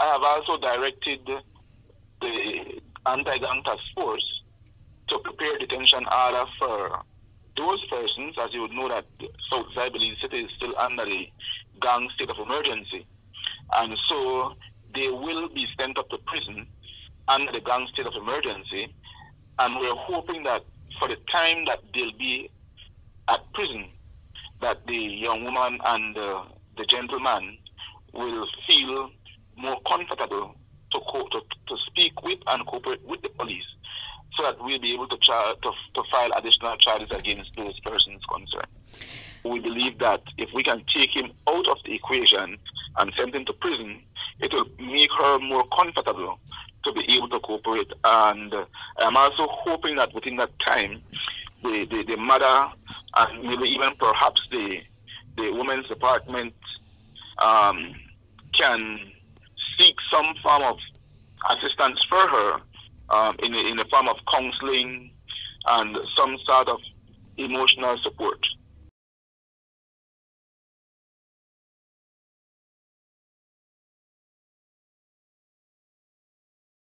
I have also directed the anti-gang task force to prepare detention order for those persons, as you would know that Southside Belize City is still under the gang state of emergency. And so they will be sent up to prison under the gang state of emergency. And we're hoping that for the time that they'll be at prison, that the young woman and uh, the gentleman will feel comfortable to, co- to, to speak with and cooperate with the police so that we'll be able to, to, to file additional charges against those persons concerned. We believe that if we can take him out of the equation and send him to prison, it will make her more comfortable to be able to cooperate. And uh, I'm also hoping that within that time, the, the, the mother and maybe even perhaps the the women's department um, can some form of assistance for her um, in, in the form of counseling and some sort of emotional support.